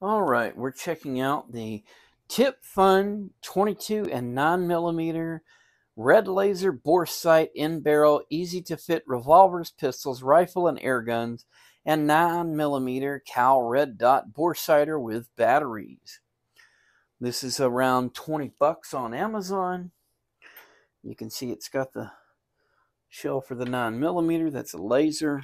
All right, we're checking out the Tipfun 22 and 9 millimeter red laser bore sight in barrel, easy to fit revolvers, pistols, rifle, and air guns, and 9 millimeter Cal red dot bore sighter with batteries. This is around 20 bucks on Amazon. You can see it's got the shell for the 9 millimeter. That's a laser.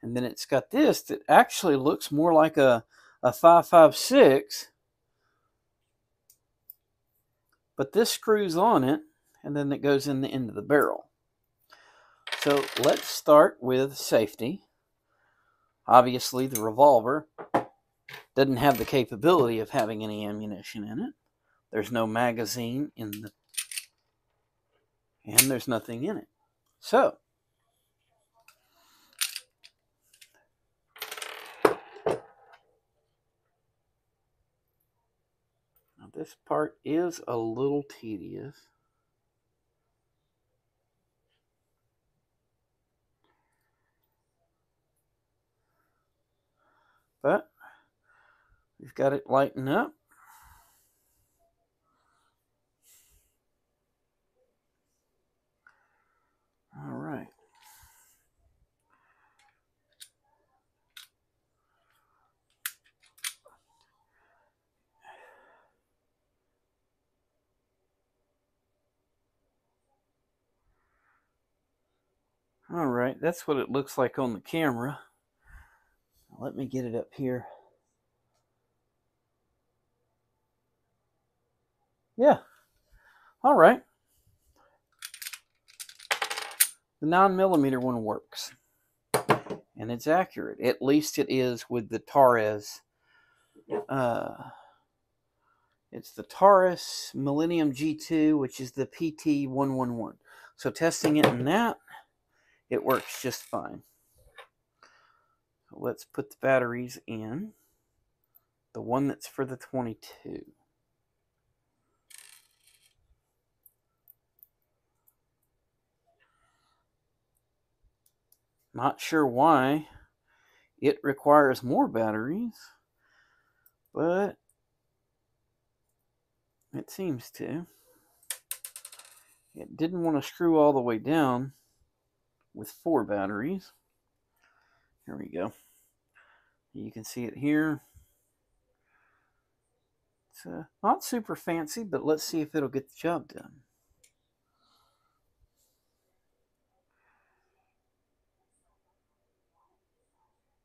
And then it's got this that actually looks more like a a 556 but this screws on it and then it goes in the end of the barrel. So let's start with safety. Obviously the revolver doesn't have the capability of having any ammunition in it. There's no magazine in the and there's nothing in it. So This part is a little tedious. But we've got it lighten up. All right. All right, that's what it looks like on the camera. Let me get it up here. Yeah. All right. The 9 millimeter one works. And it's accurate. At least it is with the Taurus. Uh, it's the Taurus Millennium G2, which is the PT111. So testing it in that it works just fine. Let's put the batteries in. The one that's for the 22. Not sure why it requires more batteries, but it seems to. It didn't want to screw all the way down with four batteries. Here we go. You can see it here. It's uh, not super fancy, but let's see if it'll get the job done.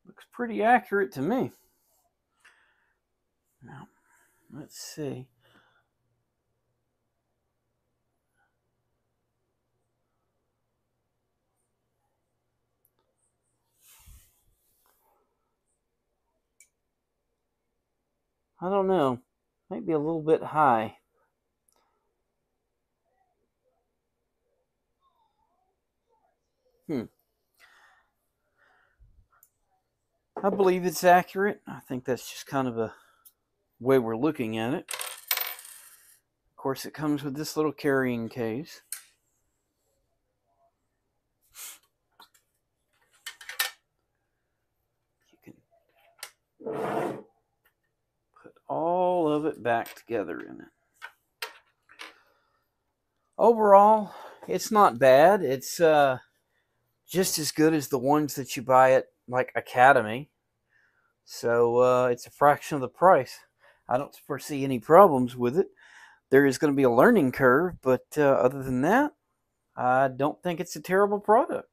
Looks pretty accurate to me. Now, let's see. I don't know. Might be a little bit high. Hmm. I believe it's accurate. I think that's just kind of a way we're looking at it. Of course, it comes with this little carrying case. You can back together in it. Overall, it's not bad. It's uh, just as good as the ones that you buy at like Academy. So uh, it's a fraction of the price. I don't foresee any problems with it. There is going to be a learning curve, but uh, other than that, I don't think it's a terrible product.